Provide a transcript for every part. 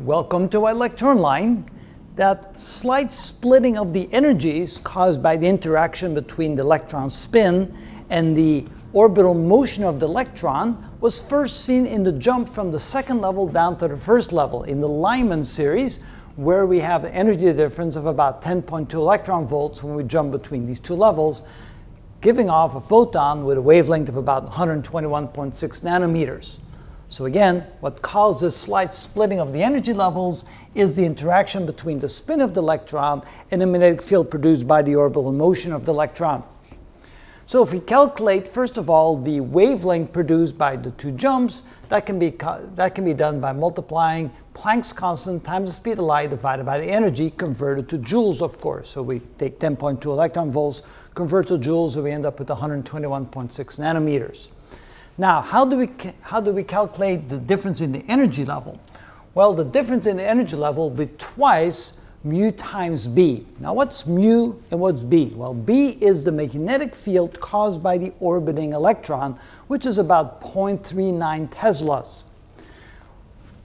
Welcome to ilectureonline. That slight splitting of the energies caused by the interaction between the electron spin and the orbital motion of the electron was first seen in the jump from the second level down to the first level in the Lyman series, where we have an energy difference of about 10.2 electron volts when we jump between these two levels, giving off a photon with a wavelength of about 121.6 nanometers. So again, what causes slight splitting of the energy levels is the interaction between the spin of the electron and the magnetic field produced by the orbital motion of the electron. So if we calculate, first of all, the wavelength produced by the two jumps, that can be, that can be done by multiplying Planck's constant times the speed of light divided by the energy converted to joules, of course. So we take 10.2 electron volts, convert to joules, and we end up with 121.6 nanometers. Now, how do, we, how do we calculate the difference in the energy level? Well, the difference in the energy level will be twice mu times B. Now, what's mu and what's B? Well, B is the magnetic field caused by the orbiting electron, which is about 0.39 teslas.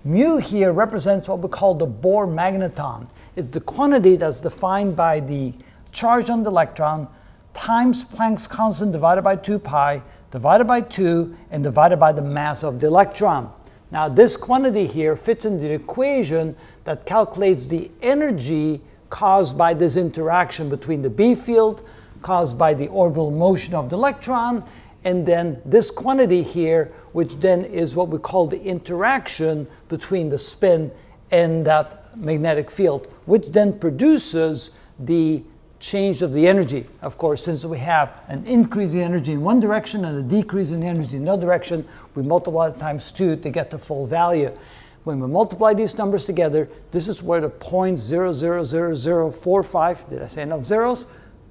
Mu here represents what we call the Bohr magneton. It's the quantity that's defined by the charge on the electron times Planck's constant divided by 2 pi divided by 2 and divided by the mass of the electron. Now this quantity here fits into the equation that calculates the energy caused by this interaction between the B field caused by the orbital motion of the electron and then this quantity here which then is what we call the interaction between the spin and that magnetic field which then produces the change of the energy. Of course, since we have an increase in energy in one direction and a decrease in energy in another direction, we multiply it times 2 to get the full value. When we multiply these numbers together, this is where the 0.000045, did I say enough zeros?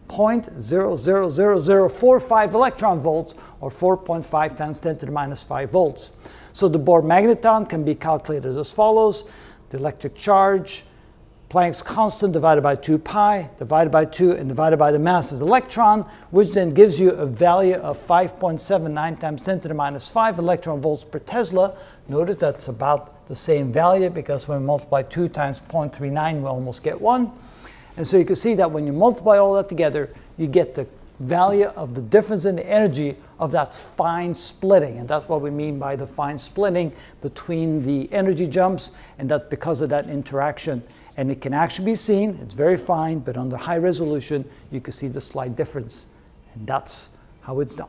0.000045 electron volts, or 4.5 times 10 to the minus 5 volts. So the Bohr magneton can be calculated as follows. The electric charge, Planck's constant divided by 2 pi, divided by 2, and divided by the mass of the electron, which then gives you a value of 5.79 times 10 to the minus 5 electron volts per Tesla. Notice that's about the same value because when we multiply 2 times 0.39, we almost get 1. And so you can see that when you multiply all that together, you get the value of the difference in the energy of that fine splitting. And that's what we mean by the fine splitting between the energy jumps, and that's because of that interaction and it can actually be seen. It's very fine, but under high resolution, you can see the slight difference. And that's how it's done.